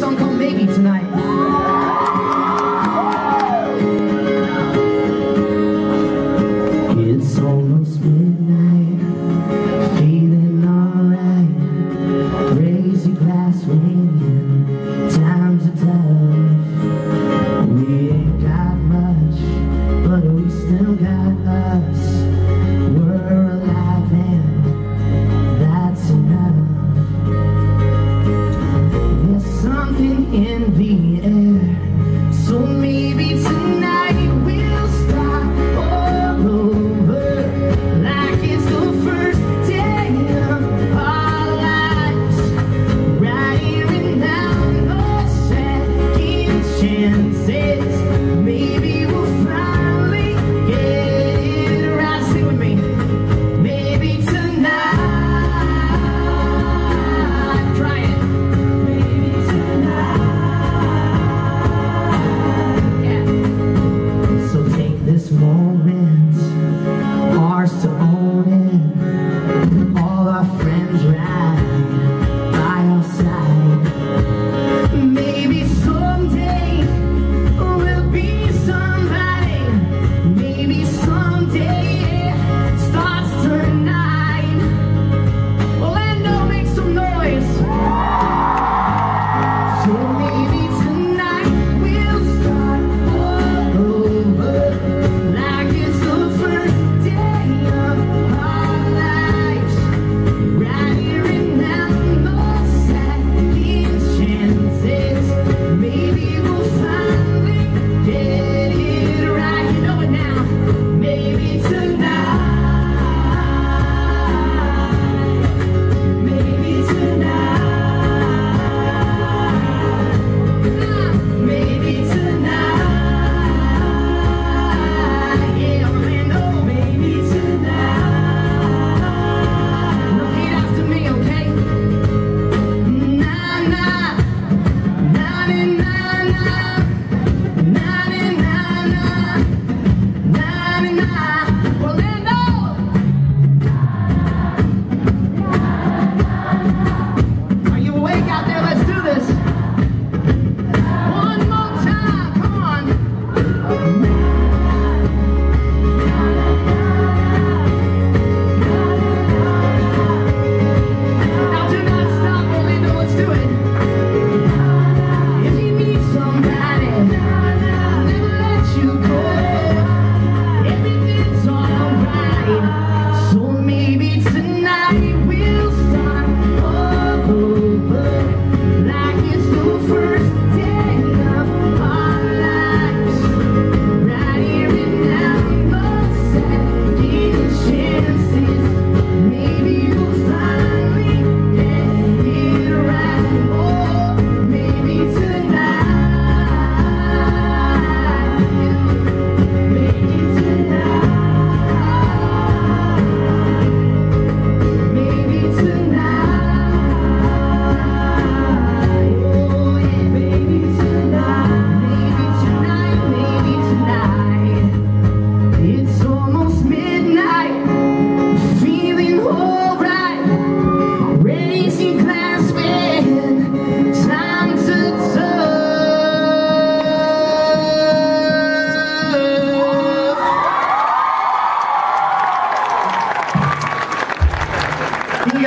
song called Maybe tonight. in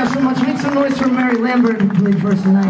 have so much. Make some noise for Mary Lambert, who played first tonight.